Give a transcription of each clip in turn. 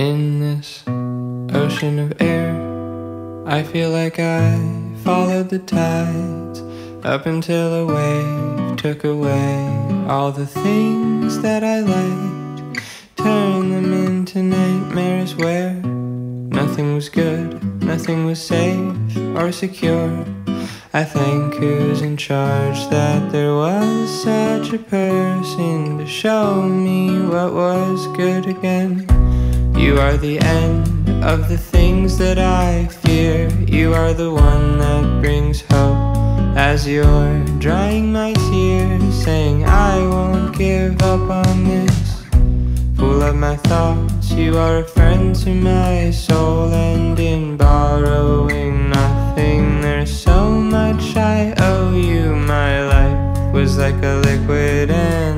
In this ocean of air, I feel like I followed the tides up until a wave took away all the things that I liked, turned them into nightmares where nothing was good, nothing was safe or secure. I thank who's in charge that there was such a person to show me what was good again. You are the end of the things that I fear. You are the one that brings hope as you're drying my tears, saying I won't give up on this. Full of my thoughts, you are a friend to my soul, and in borrowing nothing, there's so much I owe you. My life was like a liquid, and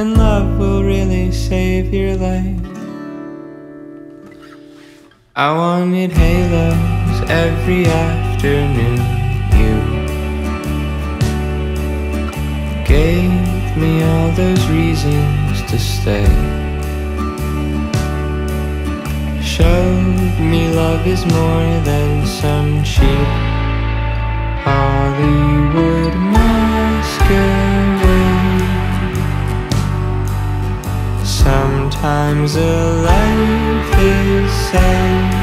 and love will really save your life. I wanted halos every afternoon. You gave me all those reasons to stay. Showed me love is more than some cheap Hollywood masquerade. Sometimes a life is saved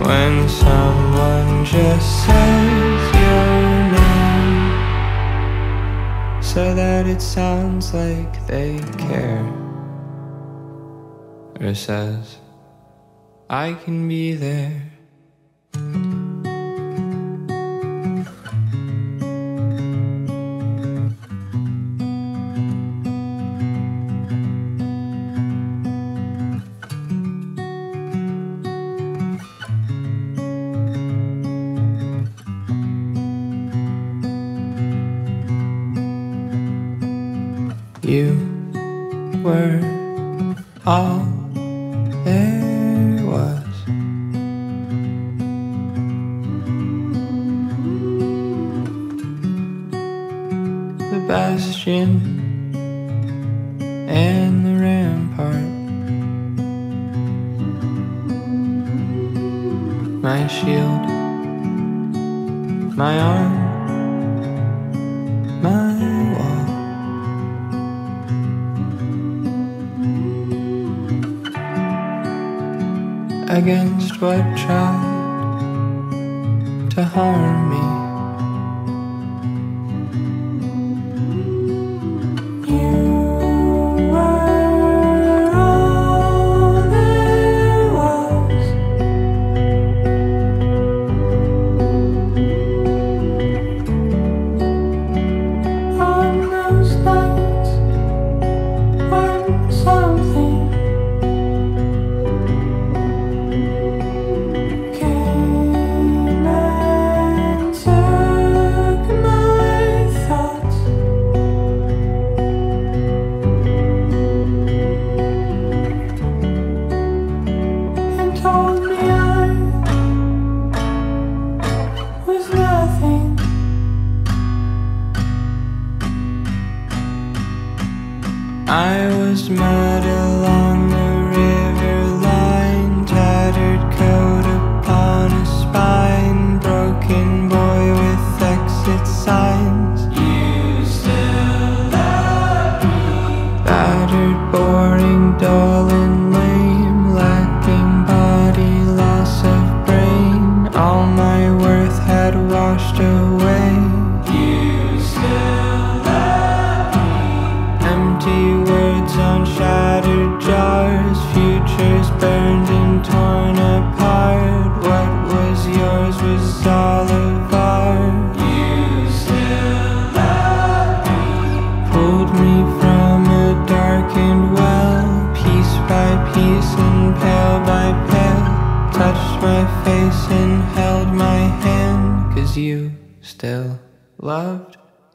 When someone just says your name So that it sounds like they care Or says, I can be there You were all there was. The bastion and the rampart. My shield, my arm, against what tried to harm me. I was mad